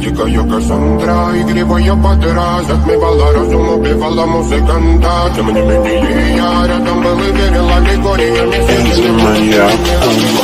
yo Кассандра Игриво я патера, Отмевала разум, убивала музыканта Тем не менее я рядом был и верил аллегория Не сидел, не